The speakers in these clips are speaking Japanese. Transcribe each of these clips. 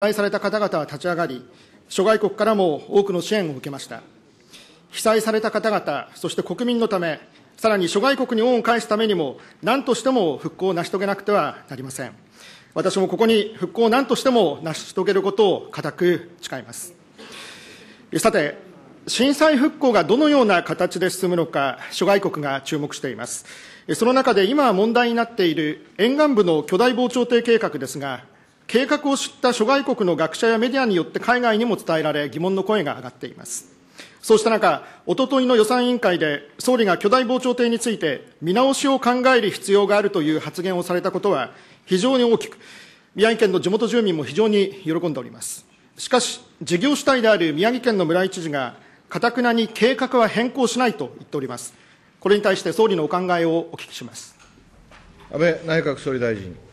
災された方々は立ち上がり、諸外国からも多くの支援を受けました。被災された方々、そして国民のため、さらに諸外国に恩を返すためにも、何としても復興を成し遂げなくてはなりません。私もここに復興を何としても成し遂げることを固く誓います。さて、震災復興がどのような形で進むのか、諸外国が注目しています。その中で今問題になっている沿岸部の巨大防潮堤計画ですが、計画を知った諸外国の学者やメディアによって海外にも伝えられ、疑問の声が上がっています。そうした中、おとといの予算委員会で、総理が巨大防潮堤について、見直しを考える必要があるという発言をされたことは、非常に大きく、宮城県の地元住民も非常に喜んでおります。しかし、事業主体である宮城県の村井知事が、かたくなに計画は変更しないと言っております。これに対して総理のお考えをお聞きします。安倍内閣総理大臣。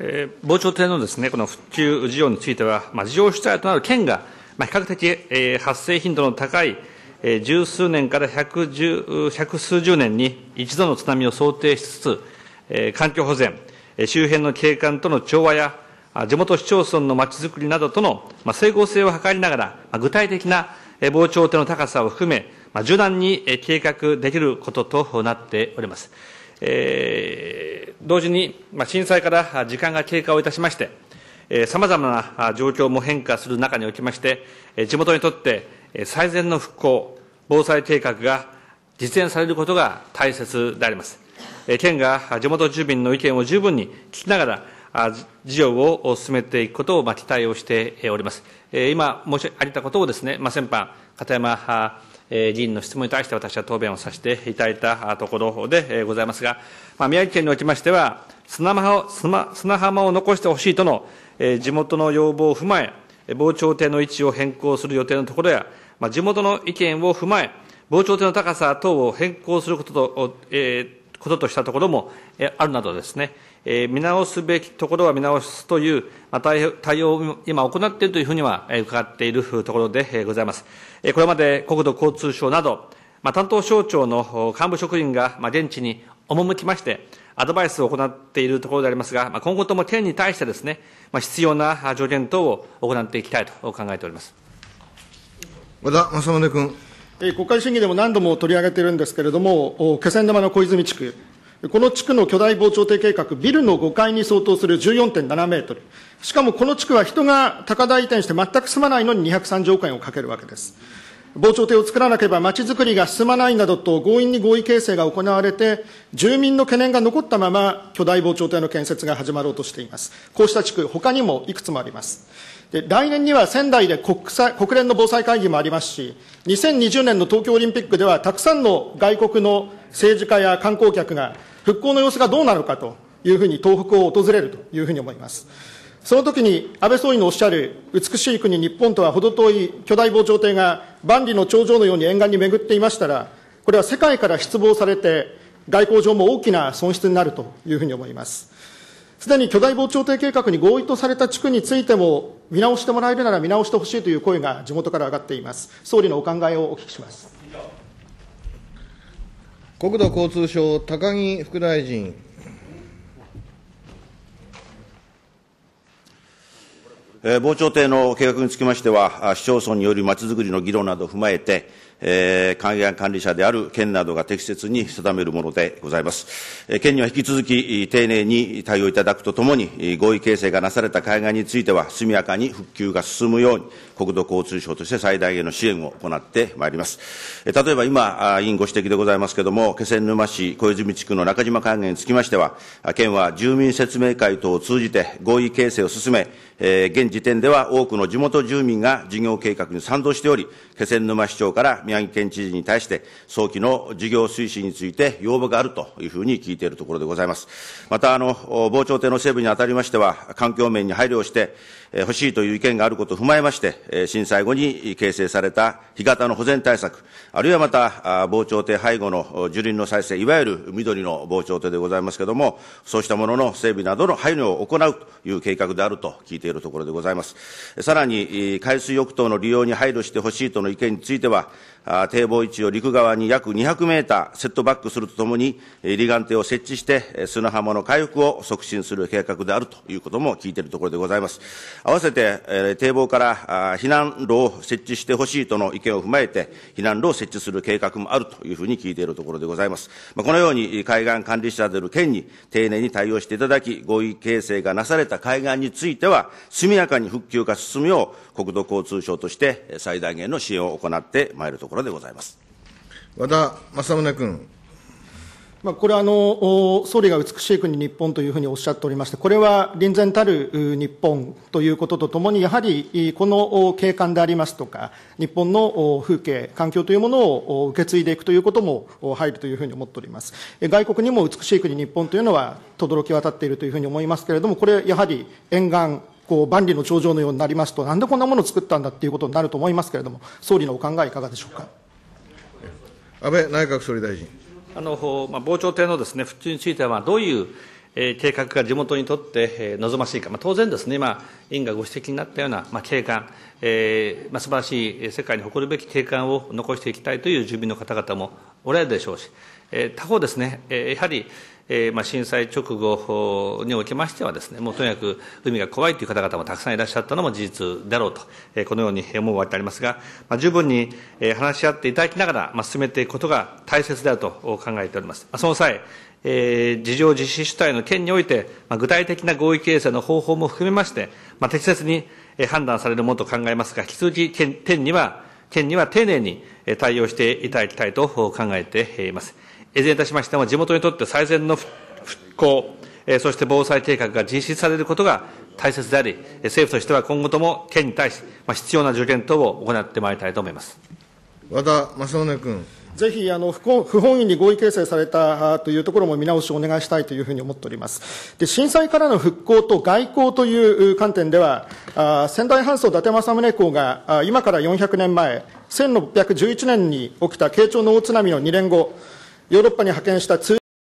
えー、防潮堤のですね、この復旧事業については、まあ、事業主体となる県が、まあ、比較的、えー、発生頻度の高い、えー、十数年から百十、百数十年に一度の津波を想定しつつ、えー、環境保全、えー、周辺の景観との調和や、地元市町村のまちづくりなどとの、まあ、整合性を図りながら、まあ、具体的な防潮堤の高さを含め、まあ、柔軟に計画できることとなっております。えー、同時に、まあ、震災から時間が経過をいたしまして、さまざまな状況も変化する中におきまして、地元にとって最善の復興、防災計画が実現されることが大切であります。県が地元住民の意見を十分に聞きながら、事業を進めていくことを期待をしております。今申し上げたことをですね、まあ、先般、片山議員の質問に対して私は答弁をさせていただいたところでございますが、まあ、宮城県におきましては、砂浜を砂砂浜を残してほしいとの地元の要望を踏まえ、防潮堤の位置を変更する予定のところや、まあ、地元の意見を踏まえ、防潮堤の高さ等を変更することと、えー、こととしたところもあるなどですね、見直すべきところは見直すという、まあ、対応を今行っているというふうには伺っているところでございます。これまで国土交通省など、まあ、担当省庁の幹部職員が、まあ、現地に赴きまして、アドバイスを行っているところでありますが、まあ、今後とも県に対してですね、まあ、必要な条件等を行っていきたいと考えております。和田政宗君。国会審議でも何度も取り上げているんですけれども、気仙沼の小泉地区、この地区の巨大防潮堤計画、ビルの5階に相当する14.7メートル。しかもこの地区は人が高台移転して全く住まないのに230億円をかけるわけです。防潮堤を作らなければ街づくりが進まないなどと強引に合意形成が行われて、住民の懸念が残ったまま巨大防潮堤の建設が始まろうとしています。こうした地区、他にもいくつもあります。で来年には仙台で国際国連の防災会議もありますし、2020年の東京オリンピックでは、たくさんの外国の政治家や観光客が、復興の様子がどうなのかというふうに東北を訪れるというふうに思います。その時に安倍総理のおっしゃる美しい国日本とは程遠い巨大防潮堤が万里の長城のように沿岸に巡っていましたら、これは世界から失望されて、外交上も大きな損失になるというふうに思います。すでに巨大防潮堤計画に合意とされた地区についても、見直してもらえるなら見直してほしいという声が地元から上がっています。総理のお考えをお聞きします。国土交通省、高木副大臣。防潮堤の計画につきましては、市町村によるまちづくりの議論などを踏まえて、えー、管管理者である県などが適切に定めるものでございます。えー、県には引き続き丁寧に対応いただくとともに、合意形成がなされた海岸については、速やかに復旧が進むように、国土交通省として最大限の支援を行ってまいります。えー、例えば今、委員ご指摘でございますけれども、気仙沼市小泉地区の中島海岸につきましては、県は住民説明会等を通じて合意形成を進め、えー、現時点では多くの地元住民が事業計画に賛同しており、気仙沼市長から宮城県知事に対して、早期の事業推進について要望があるというふうに聞いているところでございます。また、あの、防潮堤の整備にあたりましては、環境面に配慮をして、欲しいという意見があることを踏まえまして、震災後に形成された干潟の保全対策、あるいはまた、防潮堤背後の樹林の再生、いわゆる緑の防潮堤でございますけれども、そうしたものの整備などの配慮を行うという計画であると聞いているところでございます。さらに、海水浴等の利用に配慮してほしいとの意見については、堤防位置を陸側に約200メーターセットバックするとともに、離岸堤を設置して、砂浜の回復を促進する計画であるということも聞いているところでございます。合わせて、堤防から避難路を設置してほしいとの意見を踏まえて、避難路を設置する計画もあるというふうに聞いているところでございます。このように海岸管理者である県に丁寧に対応していただき、合意形成がなされた海岸については、速やかに復旧が進むよう、国土交通省として最大限の支援を行ってまいるところでございます。和田政宗君。まあ、これはあの、総理が美しい国日本というふうにおっしゃっておりまして、これは臨然たる日本ということとともに、やはりこの景観でありますとか、日本の風景、環境というものを受け継いでいくということも入るというふうに思っております。外国にも美しい国日本というのは、轟き渡っているというふうに思いますけれども、これ、やはり沿岸、こう万里の長城のようになりますと、なんでこんなものを作ったんだっていうことになると思いますけれども、総理のお考え、いかがでしょうか？安倍内閣総理大臣。あの、まあ、防潮堤のですね、復旧については、まあ、どういう、えー計画が地元にとって、えー望ましいか、まあ、当然ですね、今、委員がご指摘になったような、まあ、景観、えーまあ、素晴らしいえー世界に誇るべき景観を残していきたいという住民の方々もおられるでしょうし、えー他方ですね、えーやはり、えーまあ、震災直後におきましてはですね、もうとにかく海が怖いという方々もたくさんいらっしゃったのも事実だろうと、えーこのように思うわけでありますが、まあ、十分に、えー話し合っていただきながら、まあ、進めていくことが大切であると考えております。まあその際、えー事情実施主体の件において、まあ、具体的な合意形成の方法も含めまして、まあ、適切にえー判断されるものと考えますが、引き続き県県には、県には丁寧に対応していただきたいと考えています。いずれにいたしましても、地元にとって最善の復復興、えーそして防災計画が実施されることが大切であり、えー政府としては今後とも県に対し、まあ、必要な助言等を行ってまいりたいと思います。和田政宗君。ぜひあの不本不本意に合意形成されたあというところも見直しをお願いしたいというふうに思っております。で震災からの復興と外交という観点では、あ仙台搬送伊達政宗公があ今から400年前、1611年に起きた慶長の大津波の2年後、ヨーロッパに派遣した通